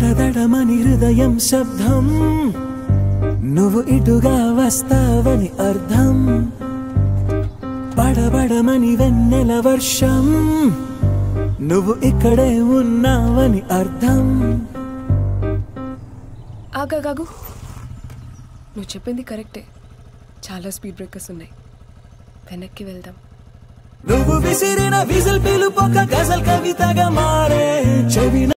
దడదడమని హృదయం శబ్దం. నువ్వు ఇటుగా వస్తావని అర్థం. పడబడమని వెన్నెల వర్షం. నువ్వు ఇక్కడే ఉన్నావని అర్థం. ఆగాగాగు నువ్వు చెప్పింది కరెక్టే. చాలా స్పీడ్ బ్రేకర్స్ ఉన్నాయి. వెనక్కి వెళ్దాం. నువ్వు విసిరిన విజిల్ పిలుపొక గజల్ కవితగా మారే చెవిన